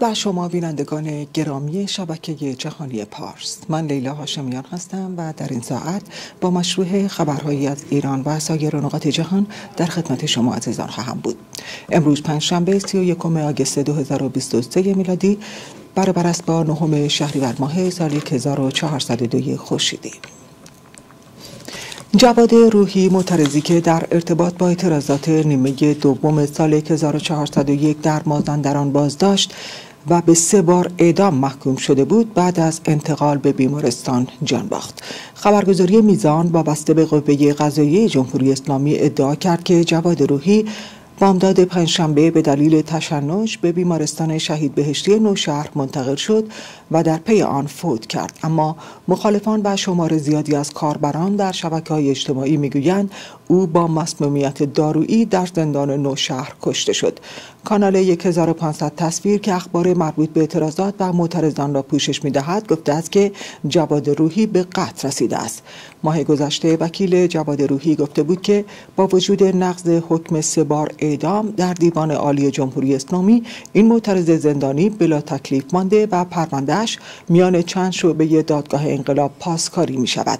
بر شما بینندگان گرامی شبکه جهانی پارس. من لیلا هاشمیان هستم و در این ساعت با مشروع خبرهایی از ایران و سایر نقاط جهان در خدمت شما عزیزان خواهم بود. امروز پنجشنبه 31 آگوست 2023 میلادی برابر است با نهم شهریور ماه سال 1402 خورشیدی. جواد روحی معترضی که در ارتباط با اعتراضات نیمه دوم سال 1401 در مازندران بازداشت و به سه بار اعدام محکوم شده بود بعد از انتقال به بیمارستان جان باخت. خبرگزاری میزان وابسته به قوه قضاییه جمهوری اسلامی ادعا کرد که جواد روحی بامداد پنجشنبه به دلیل تشنج به بیمارستان شهید بهشتی نوشهر منتقل شد و در پی آن فوت کرد. اما مخالفان و شمار زیادی از کاربران در شبکه های اجتماعی می‌گویند او با مسمومیت دارویی در زندان نوشهر کشته شد. کانال 1500 تصویر که اخبار مربوط به اعتراضات و معترضان را پوشش می‌دهد گفته است که جواد روحی به قتل رسیده است. ماه گذشته وکیل جواد روحی گفته بود که با وجود نقض حکم سه بار اعدام در دیوان عالی جمهوری اسلامی این معترض زندانی بلا تکلیف مانده و پروندهش میان چند شعبه دادگاه انقلاب پاسکاری می شود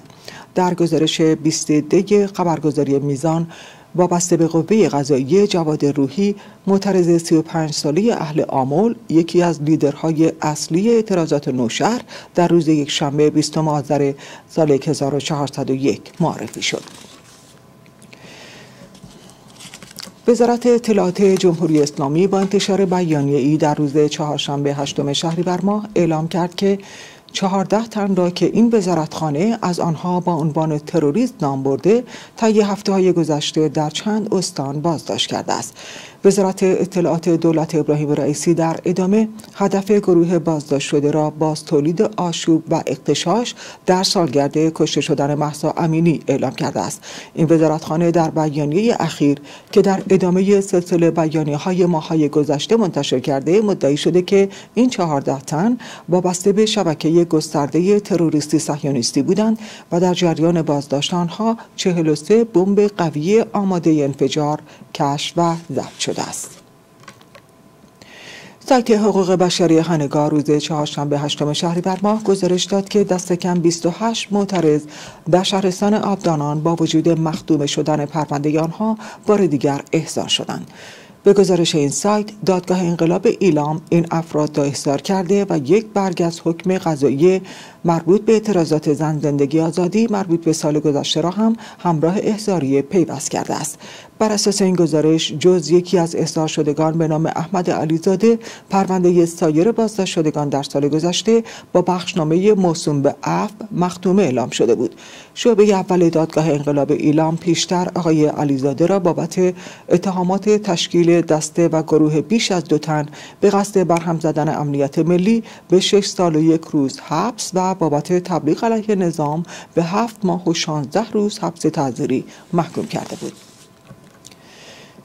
در گزارش 20 دی خبرگزاری میزان وابسته به قوه قضایی جواد روحی معترض 35 ساله اهل آمول یکی از لیدرهای اصلی اعتراضات نوشهر در روز یک شنبه 20 آذر سال 1401 معرفی شد. وزارت اطلاعات جمهوری اسلامی با انتشار بیانیه ای در روز چهارشنبه هشتم شهریور ماه اعلام کرد که چهارده تن را که این وزارتخانه از آنها با عنوان تروریست نام برده طی هفته های گذشته در چند استان بازداشت کرده است. وزارت اطلاعات دولت ابراهیم رئیسی در ادامه هدف گروه بازداشت شده را باز تولید آشوب و اقتشاش در سالگرد کشته شدن محسا امینی اعلام کرده است. این وزارتخانه در بیانیه اخیر که در ادامه سلسله بیانیه های ماهای گذشته منتشر کرده مدعی شده که این چهارده تن وابسته به شبکه گسترده تروریستی صهیونیستی بودند و در جریان بازداشت آنها 43 بمب قوی آماده انفجار کشف و ضبط شد شده است. سایت حقوق بشری هنگار روز چهارشنبه هشتم شهریور ماه گزارش داد که دست کم 28 معترض در شهرستان آبدانان با وجود مخدوم شدن پرونده آنها بار دیگر احضار شدند. به گزارش این سایت دادگاه انقلاب ایلام این افراد را احضار کرده و یک برگ از حکم قضایی مربوط به اعتراضات زن زندگی آزادی مربوط به سال گذشته را هم همراه احضاری پیوست کرده است. بر اساس این گزارش جز یکی از احضار شدگان به نام احمد علیزاده پرونده سایر بازداشت شدگان در سال گذشته با بخشنامه موسوم به اف مختومه اعلام شده بود. شعبه اول دادگاه انقلاب ایلام پیشتر آقای علیزاده را بابت اتهامات تشکیل دسته و گروه بیش از دو تن به قصد برهم زدن امنیت ملی به شش سال و یک روز حبس و بابت تبلیغ علیه نظام به هفت ماه و شانزده روز حبس تعذیری محکوم کرده بود.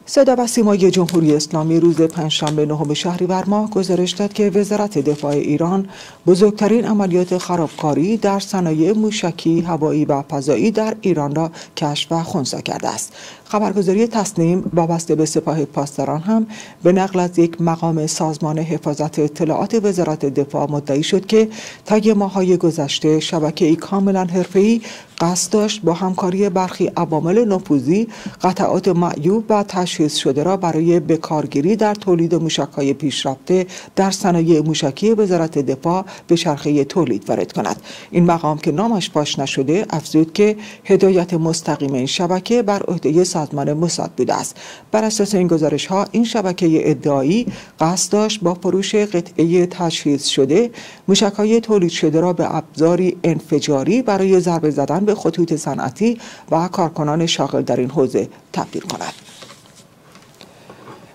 صدا و سیمای جمهوری اسلامی روز پنجشنبه نهم شهریور ماه گزارش داد که وزارت دفاع ایران بزرگترین عملیات خرابکاری در صنایع موشکی هوایی و فضایی در ایران را کشف و خونسا کرده است. خبرگزاری تصنیم وابسته به سپاه پاسداران هم به نقل از یک مقام سازمان حفاظت اطلاعات وزارت دفاع مدعی شد که طی ماههای گذشته شبکه ای کاملا حرفه‌ای قصد داشت با همکاری برخی عوامل نفوذی قطعات معیوب و تشخیص شده را برای بکارگیری در تولید موشکهای پیشرفته در صنایع موشکی وزارت دفاع به شرخه تولید وارد کند. این مقام که نامش پاش نشده افزود که هدایت مستقیم این شبکه بر عهده سازمان موساد بوده است. بر اساس این گزارش ها این شبکه ادعایی قصد داشت با فروش قطعه تشخیص شده موشکهای تولید شده را به ابزاری انفجاری برای ضربه زدن به خطوط صنعتی و کارکنان شاغل در این حوزه تبدیل کند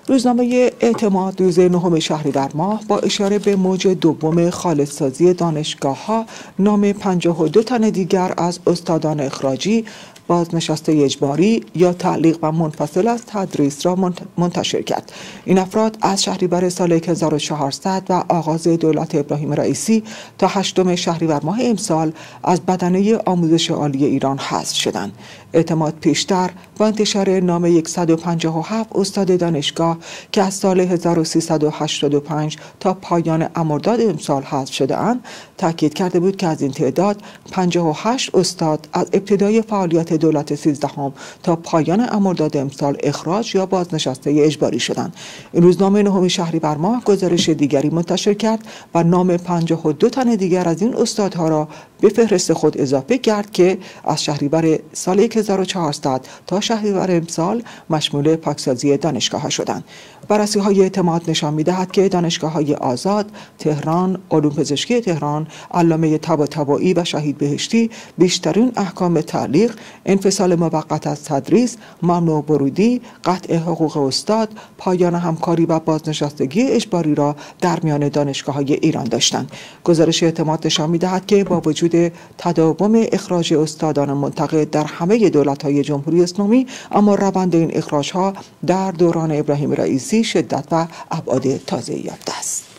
روزنامه اعتماد روز نهم شهریور ماه با اشاره به موج دوم خالصسازی دانشگاه ها نام 52 تن دیگر از استادان اخراجی بازنشسته اجباری یا تعلیق و منفصل از تدریس را منتشر کرد. این افراد از شهریور سال 1400 و آغاز دولت ابراهیم رئیسی تا هشتم شهریور ماه امسال از بدنه آموزش عالی ایران حذف شدند. اعتماد پیشتر با انتشار نام 157 استاد دانشگاه که از سال 1385 تا پایان امرداد امسال حذف شده اند تاکید کرده بود که از این تعداد 58 استاد از ابتدای فعالیت دولت 13 هم تا پایان امرداد امسال اخراج یا بازنشسته اجباری شدند. این روزنامه نهمی شهری بر ماه گزارش دیگری منتشر کرد و نام 52 تن دیگر از این استادها را به فهرست خود اضافه کرد که از شهریور سال 1400 تا شهریور امسال مشمول پاکسازی دانشگاه ها شدند. بررسی های اعتماد نشان می دهد که دانشگاه های آزاد، تهران، علوم پزشکی تهران، علامه تبا و شهید بهشتی بیشترین احکام تعلیق، انفصال موقت از تدریس، ممنوع برودی، قطع حقوق استاد، پایان همکاری و بازنشستگی اجباری را در میان دانشگاه های ایران داشتند. گزارش اعتماد نشان می دهد که با وجود تداوم اخراج استادان منتقد در همه دولت های جمهوری اسلامی اما روند این اخراج ها در دوران ابراهیم رئیسی شدت و ابعاد تازه یافته است.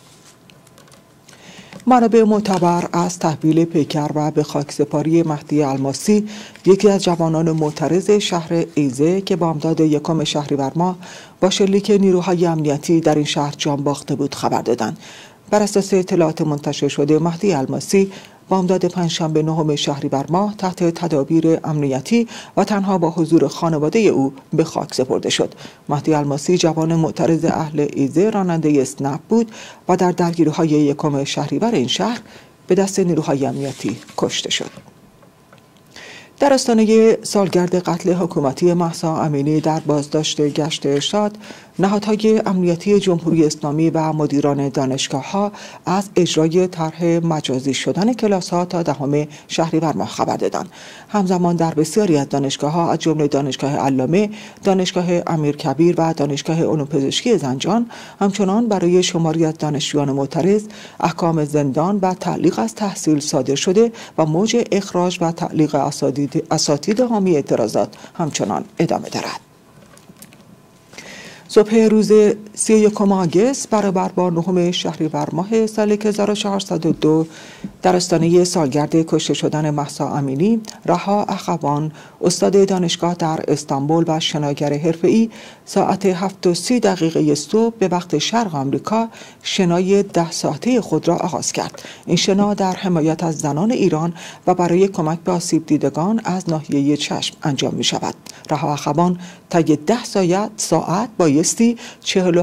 منابع معتبر از تحویل پیکر و به خاکسپاری مهدی الماسی یکی از جوانان معترض شهر ایزه که با امداد یکم شهریور ماه با شلیک نیروهای امنیتی در این شهر جان باخته بود خبر دادند. بر اساس اطلاعات منتشر شده مهدی الماسی بامداد پنجشنبه نهم بر ماه تحت تدابیر امنیتی و تنها با حضور خانواده او به خاک سپرده شد. مهدی الماسی جوان معترض اهل ایزه راننده اسنپ بود و در درگیریهای یکم شهریور این شهر به دست نیروهای امنیتی کشته شد. در آستانه سالگرد قتل حکومتی محسا امینی در بازداشت گشت ارشاد نهادهای امنیتی جمهوری اسلامی و مدیران دانشگاه ها از اجرای طرح مجازی شدن کلاس ها تا دهم شهریور ماه خبر دادند. همزمان در بسیاری از دانشگاه ها از جمله دانشگاه علامه دانشگاه امیرکبیر و دانشگاه علوم پزشکی زنجان همچنان برای شماری از دانشجویان معترض احکام زندان و تعلیق از تحصیل صادر شده و موج اخراج و تعلیق اساتید حامی اعتراضات همچنان ادامه دارد. صبح روز 31 آگست برابر با نهم شهریور ماه سال 1402 در استانه سالگرد کشته شدن محسا امینی رها اخوان استاد دانشگاه در استانبول و شناگر حرفه‌ای ساعت 7 و 30 دقیقه صبح به وقت شرق آمریکا شنای ده ساعته خود را آغاز کرد. این شنا در حمایت از زنان ایران و برای کمک به آسیب دیدگان از ناحیه چشم انجام می شود رها اخوان طی ده ساعت ساعت بایستی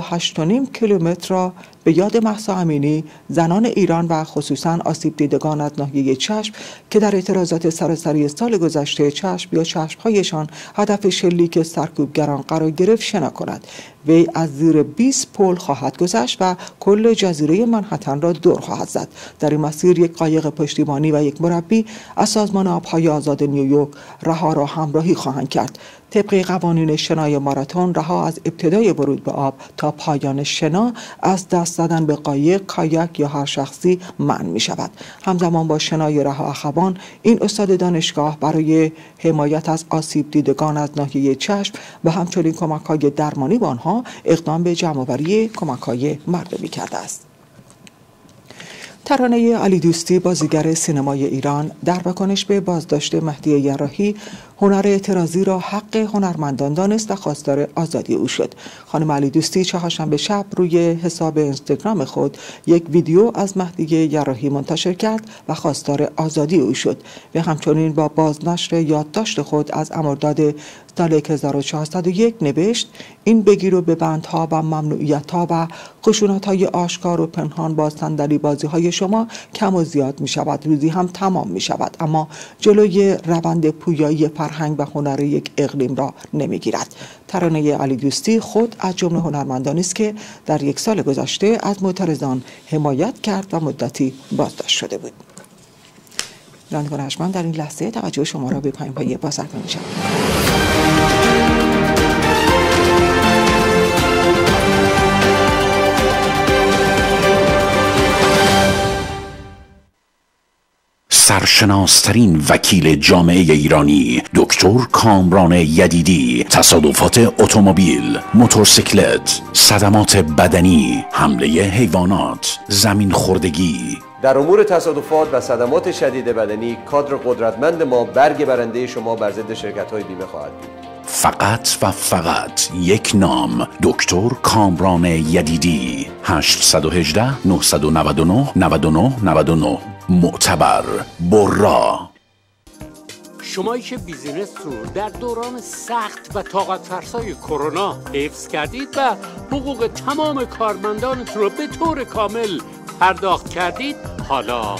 48.5 کیلومتر را به یاد محسا امینی زنان ایران و خصوصا آسیب دیدگان از ناحیه چشم که در اعتراضات سراسری سال گذشته چشم یا چشمهایشان هدف شلیک سرکوبگران قرار گرفت شنا کند. وی از زیر 20 پل خواهد گذشت و کل جزیره منحتن را دور خواهد زد. در این مسیر یک قایق پشتیبانی و یک مربی از سازمان آبهای آزاد نیویورک رها را همراهی خواهند کرد. طبق قوانین شنای ماراتون رها از ابتدای ورود به آب تا پایان شنا از دست زدن به قایق کایک یا هر شخصی منع می شود. همزمان با شنای رها اخوان این استاد دانشگاه برای حمایت از آسیب دیدگان از ناحیه چشم و همچنین کمک های درمانی به آنها اقدام به جمعآوری کمک های مردمی کرده است. ترانه علی دوستی بازیگر سینمای ایران در واکنش به بازداشت مهدی یراحی هنر اعتراضی را حق هنرمندان دانست و خواستار آزادی او شد. خانم علی دوستی چهارشنبه شب روی حساب اینستاگرام خود یک ویدیو از مهدی یراحی منتشر کرد و خواستار آزادی او شد. و همچنین با بازنشر یادداشت خود از امرداد سال 1401 نوشت این بگیر و به بندها و ممنوعیت ها و خشونت های آشکار و پنهان با صندلی بازی های شما کم و زیاد می شود روزی هم تمام می شود اما جلوی روند پویایی فرهنگ و هنر یک اقلیم را نمی‌گیرد. ترانه علی دوستی خود از جمله هنرمندانی است که در یک سال گذشته از معترضان حمایت کرد و مدتی بازداشت شده بود. رانندگان ارجمند در این لحظه توجه شما را به پایین پایه بازرگان میشم سرشناسترین وکیل جامعه ایرانی دکتر کامران یدیدی تصادفات اتومبیل موتورسیکلت صدمات بدنی حمله حیوانات زمین خوردگی. در امور تصادفات و صدمات شدید بدنی کادر قدرتمند ما برگ برنده شما بر ضد شرکت های بیمه خواهد بود. فقط و فقط یک نام دکتر کامران یدیدی. 818 999 99 99 معتبر برا. شمایی که بیزینس رو در دوران سخت و طاقت فرسای کرونا حفظ کردید و حقوق تمام کارمندانتون رو به طور کامل پرداخت کردید حالا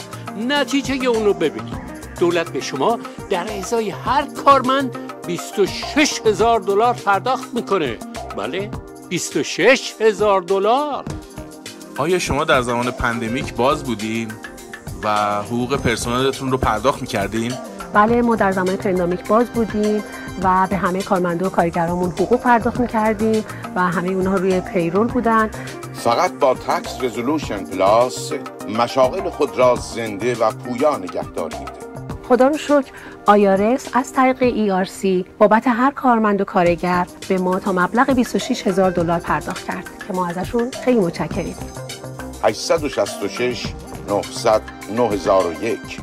نتیجه اون رو ببینید. دولت به شما در ازای هر کارمند 26 هزار دلار پرداخت می‌کنه. بله 26 هزار دلار. آیا شما در زمان پندمیک باز بودین؟ و حقوق پرسنلتون رو پرداخت می‌کردین؟ بله ما در زمان پندمیک باز بودیم و به همه کارمندا و کارگرامون حقوق پرداخت می‌کردیم و همه اونها روی پیرول بودن. فقط با تکس رزولوشن پلاس مشاغل خود را زنده و پویا نگه دارید خدا رو شکر آیارس از طریق ERC بابت هر کارمند و کارگر به ما تا مبلغ 26 هزار دلار پرداخت کرد که ما ازشون خیلی متشکریم. 866 900 9001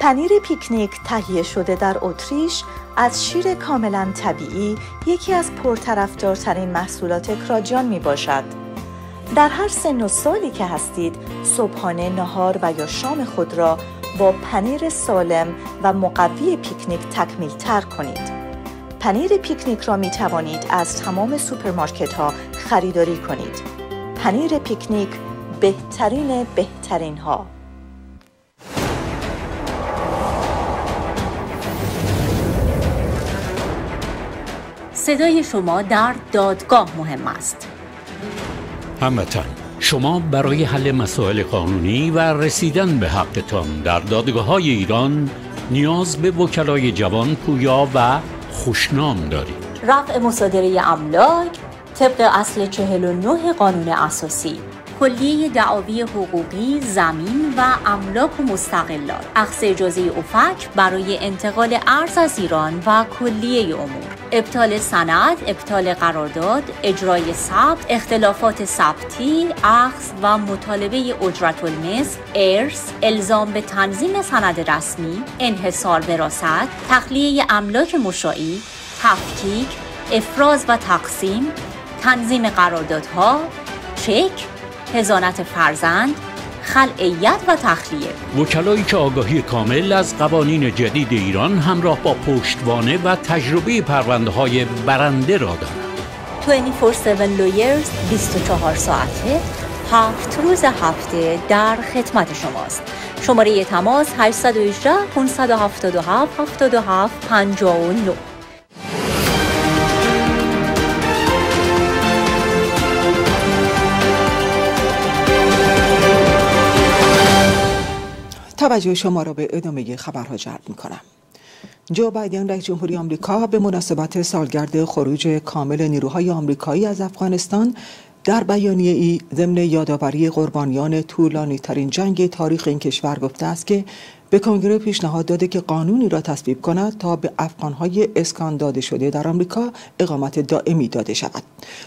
پنیر پیکنیک تهیه شده در اتریش از شیر کاملا طبیعی یکی از پرطرفدارترین محصولات کراجان می باشد. در هر سن و سالی که هستید صبحانه نهار و یا شام خود را با پنیر سالم و مقوی پیکنیک تکمیل تر کنید. پنیر پیکنیک را می توانید از تمام سوپرمارکت ها خریداری کنید. پنیر پیکنیک بهترین بهترین ها صدای شما در دادگاه مهم است. هموطن شما برای حل مسائل قانونی و رسیدن به حقتان در دادگاه های ایران نیاز به وکلای جوان پویا و خوشنام دارید رفع مصادره املاک طبق اصل 49 قانون اساسی. کلیه دعاوی حقوقی زمین و املاک و مستقلات. اخذ اجازه افک برای انتقال ارز از ایران و کلیه امور. ابطال سند ابطال قرارداد اجرای ثبت اختلافات ثبتی اخذ و مطالبه اجرت المثل ارث الزام به تنظیم سند رسمی انحصار وراثت تخلیه املاک مشاعی تفکیک افراز و تقسیم تنظیم قراردادها چک هزانت فرزند خلعیت و تخلیه. وکلایی که آگاهی کامل از قوانین جدید ایران همراه با پشتوانه و تجربه پرونده های برنده را دارند 24/7 لویرز 24 ساعته هفت روز هفته در خدمت شماست. شماره تماس 818 577 77 59 توجه شما را به ادامه خبرها جلب می کنم. جو بایدن رئیس جمهوری آمریکا به مناسبت سالگرد خروج کامل نیروهای آمریکایی از افغانستان در بیانیه ای ضمن یادآوری قربانیان طولانی ترین جنگ تاریخ این کشور گفته است که به کنگره پیشنهاد داده که قانونی را تصویب کند تا به افغانهای اسکان داده شده در آمریکا اقامت دائمی داده شود.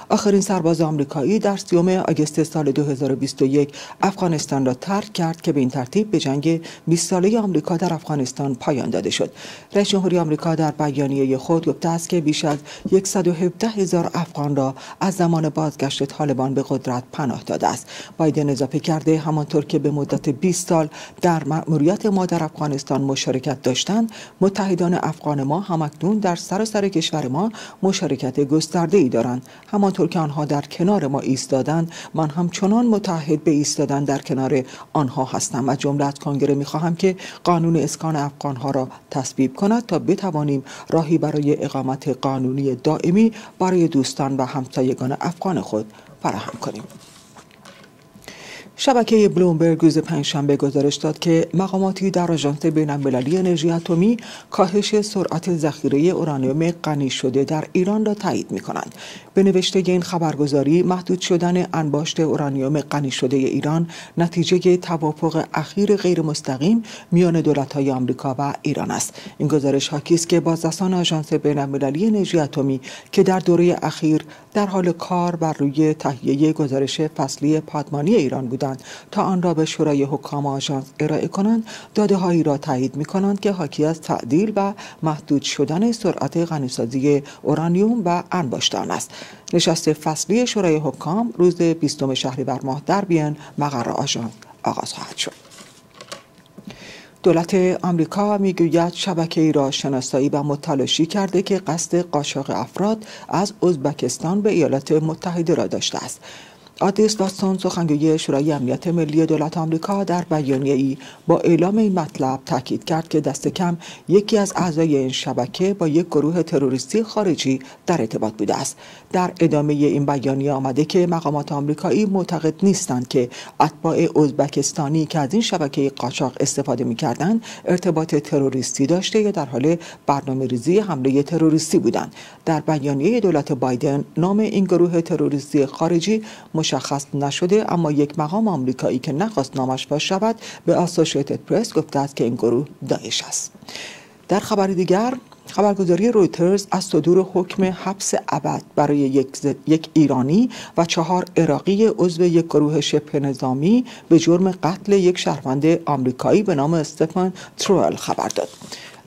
آخرین سرباز آمریکایی در سیوم آگوست سال 2021 افغانستان را ترک کرد که به این ترتیب به جنگ 20 ساله آمریکا در افغانستان پایان داده شد. رئیس جمهوری آمریکا در بیانیه خود گفته است که بیش از 117 هزار افغان را از زمان بازگشت طالبان به قدرت پناه داده است. بایدن اضافه کرده همانطور که به مدت 20 سال در مأموریت ما در افغانستان مشارکت داشتند متحدان افغان ما همکنون در سراسر سر کشور ما مشارکت گسترده ای دارند. همانطور که آنها در کنار ما ایستادند من همچنان متحد به ایستادن در کنار آنها هستم. از جمله از کنگره می‌خواهم که قانون اسکان افغانها را تصویب کند تا بتوانیم راهی برای اقامت قانونی دائمی برای دوستان و همسایگان افغان خود فراهم کنیم. شبکه بلومبرگ روز پنجشنبه گزارش داد که مقاماتی در آژانس بین‌المللی انرژی اتمی کاهش سرعت ذخیره اورانیوم غنی شده در ایران را تایید می کنند. به نوشته این خبرگزاری محدود شدن انباشت اورانیوم غنی شده ایران نتیجه توافق اخیر غیر مستقیم میان دولت‌های آمریکا و ایران است. این گزارش حاکی است که بازرسان آژانس بین‌المللی انرژی اتمی که در دوره اخیر در حال کار بر روی تهیه گزارش فصلی پادمانی ایران بودند تا آن را به شورای حکام آژانس ارائه کنند داده هایی را تایید می کنند که حاکی از تعدیل و محدود شدن سرعت غنیسازی اورانیوم و انباشت آن است. نشست فصلی شورای حکام روز 20 شهریور ماه در بیان مقر آژانس آغاز خواهد شد. دولت آمریکا می‌گوید شبکه ای را شناسایی و متلاشی کرده که قصد قاچاق افراد از ازبکستان به ایالات متحده را داشته است. آدیس واستون سخنگوی شورای امنیت ملی دولت آمریکا در بیانیه ای با اعلام این مطلب تاکید کرد که دست کم یکی از اعضای این شبکه با یک گروه تروریستی خارجی در ارتباط بوده است. در ادامه این بیانیه آمده که مقامات آمریکایی معتقد نیستند که اتباع ازبکستانی که از این شبکه قاچاق استفاده می‌کردند ارتباط تروریستی داشته یا در حال برنامه ریزی حمله تروریستی بودند. در بیانیه دولت بایدن نام این گروه تروریستی خارجی مشخص نشده اما یک مقام آمریکایی که نخواست نامش فاش شود به آسوشیتد پرس گفته است که این گروه داعش است در خبر دیگر خبرگزاری رویترز از صدور حکم حبس ابد برای یک, یک ایرانی و چهار عراقی عضو یک گروه شبه نظامی به جرم قتل یک شهروند آمریکایی به نام استفان تروئل خبر داد.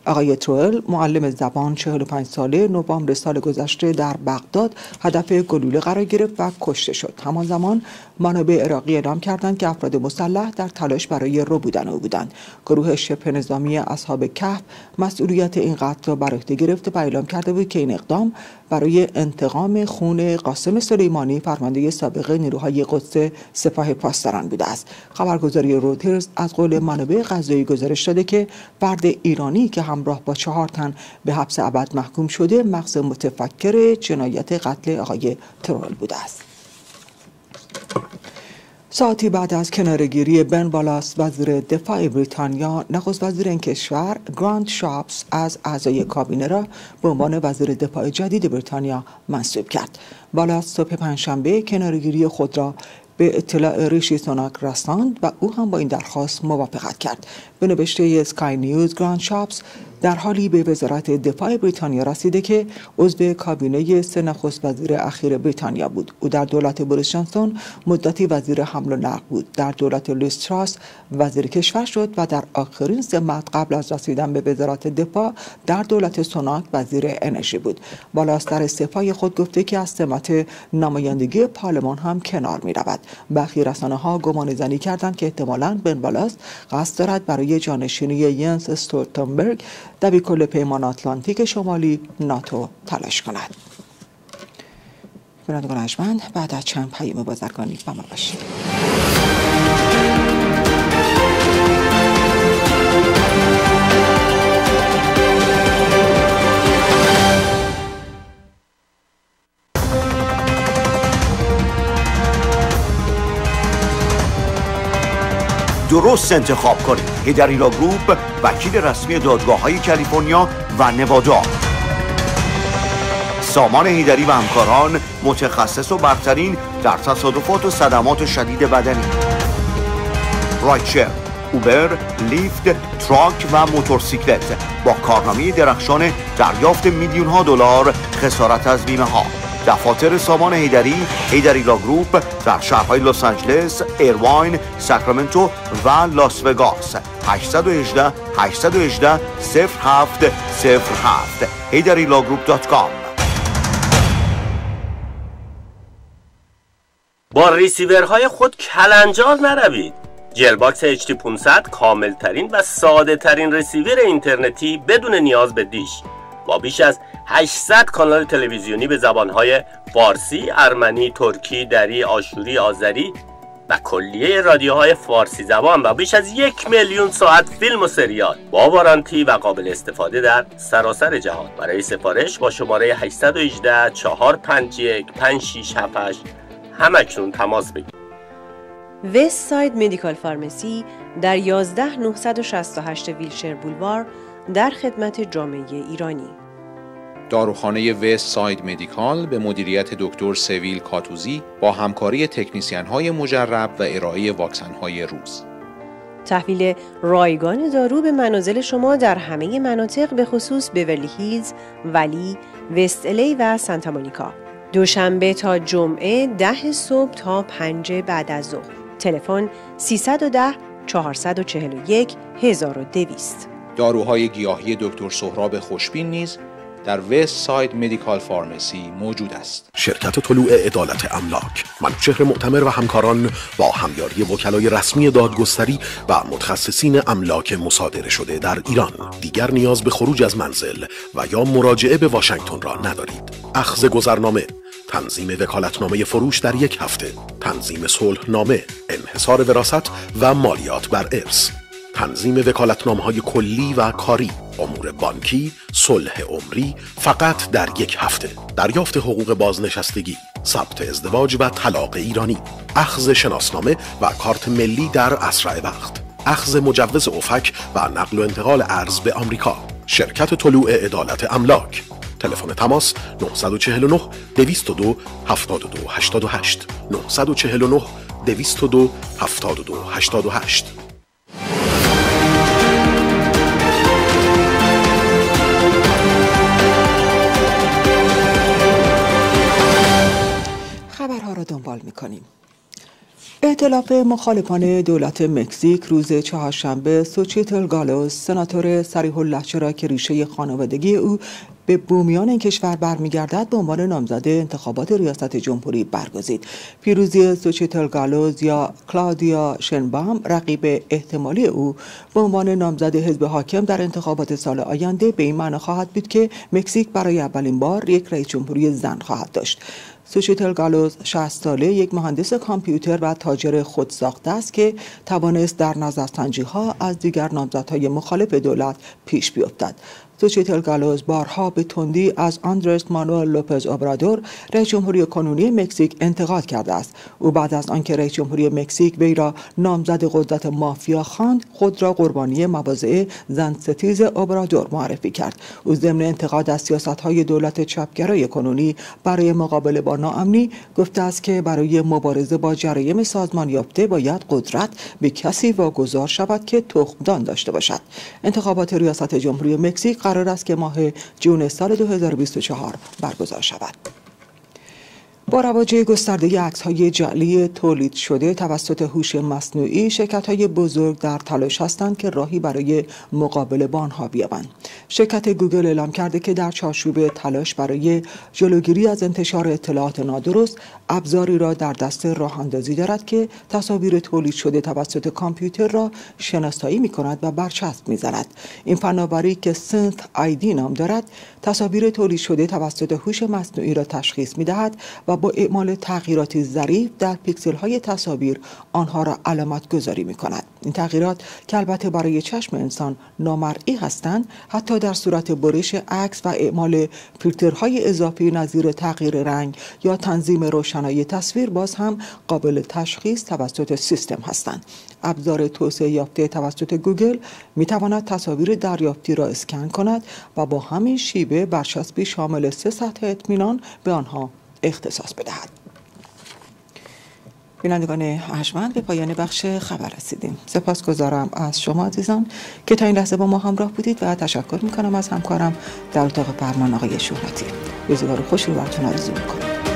آقای تروئل معلم زبان 45 ساله نوامبر سال گذشته در بغداد هدف گلوله قرار گرفت و کشته شد. همان زمان منابع عراقی اعلام کردند که افراد مسلح در تلاش برای رو بودن او بودند. گروه شبه نظامی اصحاب کهف مسئولیت این قتل را بر عهده گرفته و اعلام کرده بود که این اقدام برای انتقام خون قاسم سلیمانی فرمانده سابق نیروهای قدس سپاه پاسداران بوده است. خبرگزاری روترز از قول منابع غذایی گزارش داده که فرد ایرانی که همراه با چهار تن به حبس ابد محکوم شده مغز متفکر جنایت قتل آقای ترول بوده است. ساعتی بعد از کناره‌گیری بن والاس وزیر دفاع بریتانیا نخست وزیر این کشور گرنت شاپس از اعضای کابینه را به عنوان وزیر دفاع جدید بریتانیا منصوب کرد. والاس صبح پنجشنبه کناره‌گیری خود را به اطلاع ریشی سوناک رساند و او هم با این درخواست موافقت کرد. به نوشته سکای نیوز گرنت شاپس در حالی به وزارت دفاع بریتانیا رسیده که عضو کابینه سه نخست وزیر اخیر بریتانیا بود. او در دولت بوریس جانسون مدتی وزیر حمل و نقل بود. در دولت لیز تراس وزیر کشور شد و در آخرین سمت قبل از رسیدن به وزارت دفاع در دولت سوناک وزیر انرژی بود. والاس در استعفای خود گفته که از سمت نمایندگی پارلمان هم کنار می رود برخی رسانه ها گمان زنی کردند که احتمالاً بن والاس قصد دارد برای جانشینی ینس استولتنبرگ دبیر کل پیمان آتلانتیک شمالی ناتو تلاش کند. بینندگان ارجمند بعد از چند پیام بازرگانی با باشید. درست انتخاب کنید. هیدریلا گروپ وکیل رسمی دادگاه های کالیفرنیا و نوادا. سامان حیدری و همکاران متخصص و برترین در تصادفات و صدمات شدید بدنی. رایدشر Uber، Lyft، truck و موتورسیکلت با کارنامه درخشان دریافت میلیون ها دلار خسارت از بیمه ها دفاتر سامان حیدری Heidari Law Group در شهرهای لس آنجلس، ایرواین، ساکرامنتو و لاس وگاس. 818 818 07 07 heidarilawgroup.com با ریسیورهای خود کلنجار نروید. جلباکس HD 500 کامل ترین و ساده ترین ریسیور اینترنتی بدون نیاز به دیش. با بیش از 800 کانال تلویزیونی به زبانهای فارسی، ارمنی، ترکی، دری، آشوری، آذری و کلیه رادیوهای فارسی زبان و بیش از یک میلیون ساعت فیلم و سریال با warranty و قابل استفاده در سراسر جهان. برای سفارش با شماره 818 451 5678 همکنون تماس بگیرید. Westside Medical Pharmacy در 11 968 Wilshire بولوار در خدمت جامعه ایرانی. داروخانه Westside Medical به مدیریت دکتر سهیل کاتوزی با همکاری تکنیسیان های مجرب و ارائه واکسن های روز تحویل رایگان دارو به منازل شما در همه مناطق به خصوص بورلی هیلز، ولی، وست الی و سانتا مونیکا. دوشنبه تا جمعه ده صبح تا پنج بعد از ظهر. تلفن 310 441 1200 داروهای گیاهی دکتر سهراب خوشبین نیز در وست ساید مدیکال فارمسی موجود است. شرکت طلوع عدالت املاک منوچهر معتمر و همکاران با همیاری وکلای رسمی دادگستری و متخصصین املاک مصادره شده در ایران دیگر نیاز به خروج از منزل و یا مراجعه به واشنگتن را ندارید. اخذ گذرنامه تنظیم وکالتنامه فروش در یک هفته تنظیم صلح نامه انحصار وراست و مالیات بر ارث تنظیم وکالتنامه های کلی و کاری. امور بانکی صلح عمری فقط در یک هفته. دریافت حقوق بازنشستگی ثبت ازدواج و طلاق ایرانی. اخذ شناسنامه و کارت ملی در اسرع وقت. اخذ مجوز افک و نقل و انتقال ارز به آمریکا. شرکت طلوع عدالت املاک. تلفن تماس 949 202 72 88 949 202 72 88 کنیم. ائتلاف مخالفان دولت مکزیک روز چهارشنبه سوچیتل گالوز سناتور صریح اللهجه را که ریشه خانوادگی او به بومیان این کشور برمیگردد به عنوان نامزد انتخابات ریاست جمهوری برگزید. پیروزی سوچیتل گالوز یا کلادیا شینبام رقیب احتمالی او به عنوان نامزد حزب حاکم در انتخابات سال آینده به این معنی خواهد بود که مکزیک برای اولین بار یک رئیس جمهوری زن خواهد داشت. سوچیتل گالوز 60 ساله یک مهندس کامپیوتر و تاجر خودساخته است که توانست در نظرسنجی ها از دیگر نامزدهای مخالف دولت پیش بیفتد. سوچیتل گالوز بارها به تندی از آندرس مانوئل لوپز اوبرادور رئیس جمهوری کنونی مکزیک انتقاد کرده است. او بعد از آنکه رئیس جمهوری مکزیک وی را نامزد قدرت مافیا خواند خود را قربانی مواضع زن ستیز اوبرادور معرفی کرد. او ضمن انتقاد از سیاست های دولت چپگرای کنونی برای مقابله با ناامنی گفته است که برای مبارزه با جرایم سازمان یافته باید قدرت به کسی واگذار شود که تخمدان داشته باشد. انتخابات ریاست جمهوری مکزیک قرار است که ماه جون سال 2024 برگزار شود. با رواج گسترده عکس های جعلی تولید شده توسط هوش مصنوعی شرکت های بزرگ در تلاش هستند که راهی برای مقابله با آنها بیابند شرکت گوگل اعلام کرده که در چارچوب تلاش برای جلوگیری از انتشار اطلاعات نادرست ابزاری را در دست راه اندازی دارد که تصاویر تولید شده توسط کامپیوتر را شناسایی می کند و برچسب می زند. این فناوری که SynthID نام دارد تصاویر تولید شده توسط هوش مصنوعی را تشخیص می دهد و با اعمال تغییراتی ظریف در پیکسل های تصاویر آنها را علامت گذاری می کند. این تغییرات که البته برای چشم انسان نامرئی هستند حتی در صورت برش عکس و اعمال فیلترهای اضافی نظیر تغییر رنگ یا تنظیم روشنایی تصویر باز هم قابل تشخیص توسط سیستم هستند ابزار توسعه یافته توسط گوگل می تواند تصاویر دریافتی را اسکن کند و با همین شیوه برچسبی شامل سه سطح اطمینان به آنها اختصاص بدهد. بینندگان ارجمند به پایان بخش خبر رسیدیم. سپاسگزارم از شما عزیزان که تا این لحظه با ما همراه بودید و تشکر می‌کنم از همکارم در اتاق فرمان آقای شهرتی. روزگار خوشی براتون آرزو می‌کنم